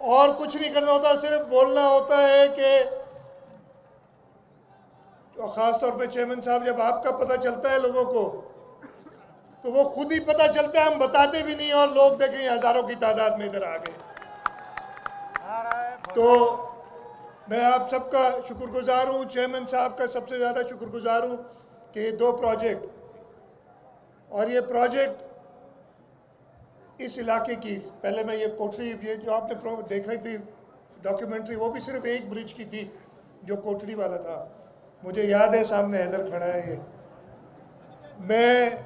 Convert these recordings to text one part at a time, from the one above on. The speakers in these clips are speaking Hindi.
और कुछ नहीं करना होता, सिर्फ़ बोलना होता है कि तो ख़ास तौर पे चेयरमैन साहब, जब आपका पता चलता है लोगों को तो वो खुद ही पता चलता है, हम बताते भी नहीं और लोग देखें हज़ारों की तादाद में इधर आ गए। तो मैं आप सबका शुक्रगुजार हूँ चेयरमैन साहब का सबसे ज़्यादा शुक्रगुजार हूँ कि ये दो प्रोजेक्ट और ये प्रोजेक्ट इस इलाके की, पहले मैं ये कोठरी, ये जो आपने देखी थी डॉक्यूमेंट्री वो भी सिर्फ़ एक ब्रिज की थी, जो कोठरी वाला था। मुझे याद है, सामने हैदर खड़ा है ये। मैं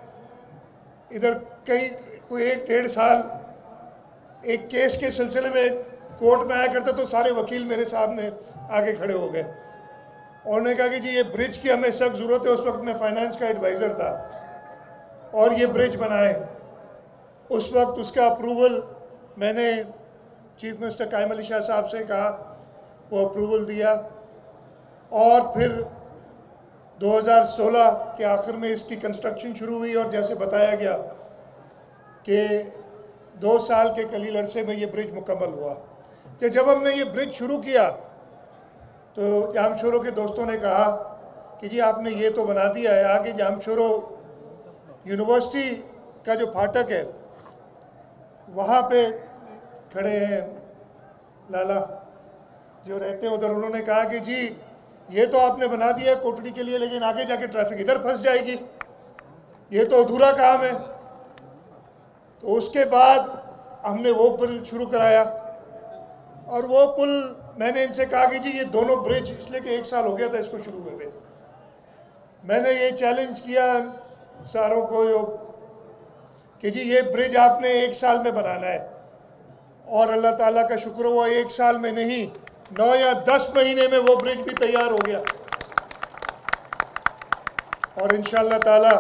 इधर कई कोई एक डेढ़ साल, एक केस के सिलसिले में कोर्ट में आया करता तो सारे वकील मेरे सामने आगे खड़े हो गए। और उन्होंने कहा कि जी, ये ब्रिज की हमें सख्त ज़रूरत है, उस वक्त मैं फाइनेंस का एडवाइज़र था। और ये ब्रिज बनाए। उस वक्त उसका अप्रूवल मैंने चीफ मिनिस्टर कायम अली शाह साहब से कहा, वो अप्रूवल दिया। और फिर 2016 के आखिर में इसकी कंस्ट्रक्शन शुरू हुई और जैसे बताया गया कि दो साल के कलील अरसे में ये ब्रिज मुकम्मल हुआ। कि जब हमने ये ब्रिज शुरू किया तो जामशोरों के दोस्तों ने कहा कि जी आपने ये तो बना दिया है, आगे जामशोरों यूनिवर्सिटी का जो फाटक है वहाँ पे खड़े हैं। लाला, जो रहते हैं उधर, उन्होंने कहा कि जी, ये तो आपने बना दिया कोटड़ी के लिए, लेकिन आगे जाके ट्रैफ़िक इधर फंस जाएगी। ये तो अधूरा काम है। तो उसके बाद हमने वो पुल शुरू कराया। और वो पुल, मैंने इनसे कहा कि जी, ये दोनों ब्रिज इसलिए कि एक साल हो गया था, इसको शुरू हुए हुए। मैंने ये चैलेंज किया सारों को, जो कि जी, ये ब्रिज आपने एक साल में बनाना है। और अल्लाह ताला का शुक्र हुआ, एक साल में नहीं, नौ या दस महीने में वो ब्रिज भी तैयार हो गया। और इन ताला